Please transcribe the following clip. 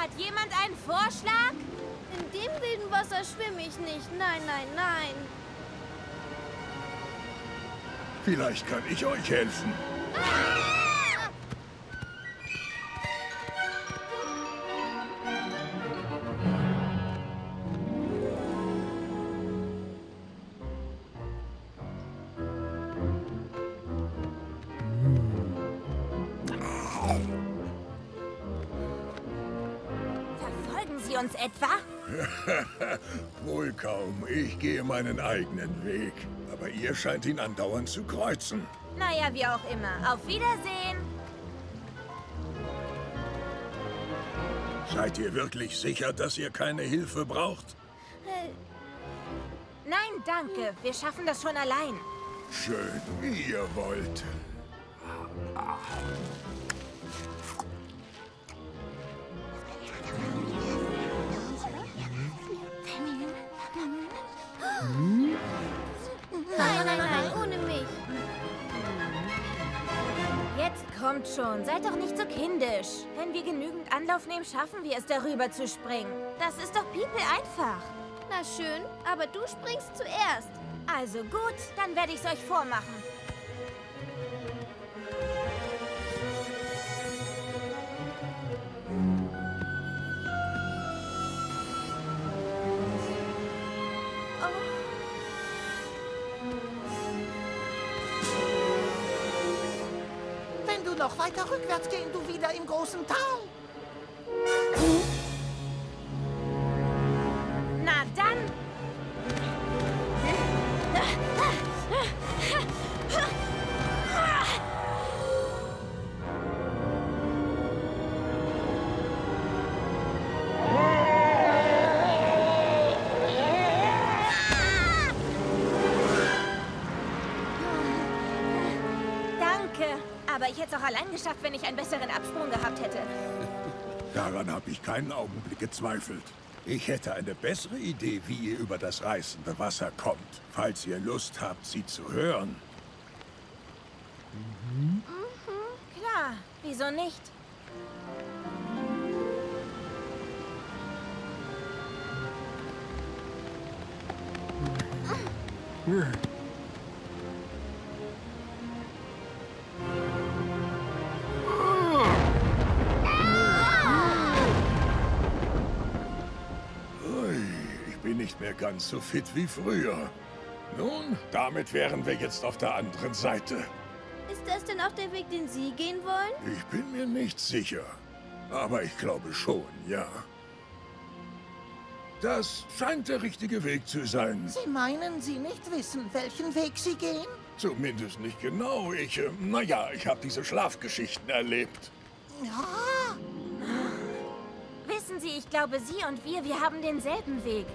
Hat jemand einen Vorschlag? In dem wilden Wasser schwimme ich nicht. Nein, nein, nein. Vielleicht kann ich euch helfen. Verfolgen Sie uns etwa? Wohl kaum. Ich gehe meinen eigenen Weg. Aber ihr scheint ihn andauernd zu kreuzen. Naja, wie auch immer. Auf Wiedersehen. Seid ihr wirklich sicher, dass ihr keine Hilfe braucht? Äh, Nein, danke. Wir schaffen das schon allein. Schön, wie ihr wollt. Kommt schon. Seid doch nicht so kindisch. Wenn wir genügend Anlauf nehmen, schaffen wir es, darüber zu springen. Das ist doch piepel einfach. Na schön, aber du springst zuerst. Also gut, dann werde ich es euch vormachen. Noch weiter rückwärts gehen, du wieder im großen Tal. Na dann. Danke. Aber ich hätte es auch allein geschafft, wenn ich einen besseren Absprung gehabt hätte. Daran habe ich keinen Augenblick gezweifelt. Ich hätte eine bessere Idee, wie ihr über das reißende Wasser kommt, falls ihr Lust habt, sie zu hören. Klar, wieso nicht? Ui, nicht mehr ganz so fit wie früher. Nun, damit wären wir jetzt auf der anderen Seite. Ist das denn auch der Weg, den Sie gehen wollen? Ich bin mir nicht sicher. Aber ich glaube schon, ja. Das scheint der richtige Weg zu sein. Sie meinen, Sie nicht wissen, welchen Weg Sie gehen? Zumindest nicht genau. Ich, äh, naja, ich habe diese Schlafgeschichten erlebt. Ja, Wissen Sie, ich glaube, Sie und wir, wir haben denselben Weg.